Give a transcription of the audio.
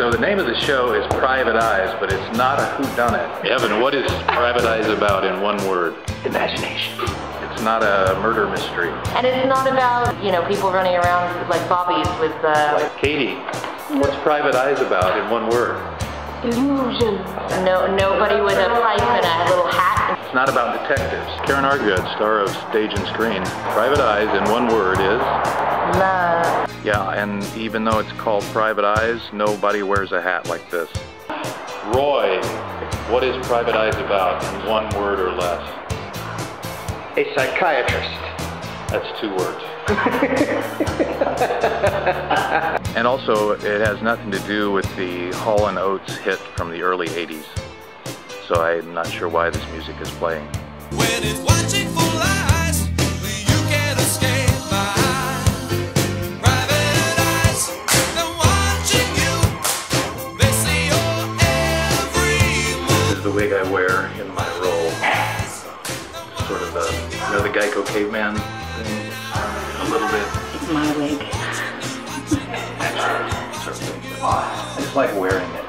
So the name of the show is Private Eyes, but it's not a whodunit. Evan, what is Private Eyes about in one word? Imagination. It's not a murder mystery. And it's not about, you know, people running around like bobbies with, uh, Katie, what's Private Eyes about in one word? illusion. No, nobody with a pipe and a little hat. It's not about detectives. Karen Argood, star of stage and screen. Private Eyes in one word is Love. Yeah, and even though it's called Private Eyes, nobody wears a hat like this. Roy, what is Private Eyes about in one word or less? A psychiatrist. That's two words. and also, it has nothing to do with the Hall & Oates hit from the early 80s. So I'm not sure why this music is playing. The wig I wear in my role. Sort of the, you know, the Geico caveman thing? A little bit. My wig. Sort of. I just like wearing it.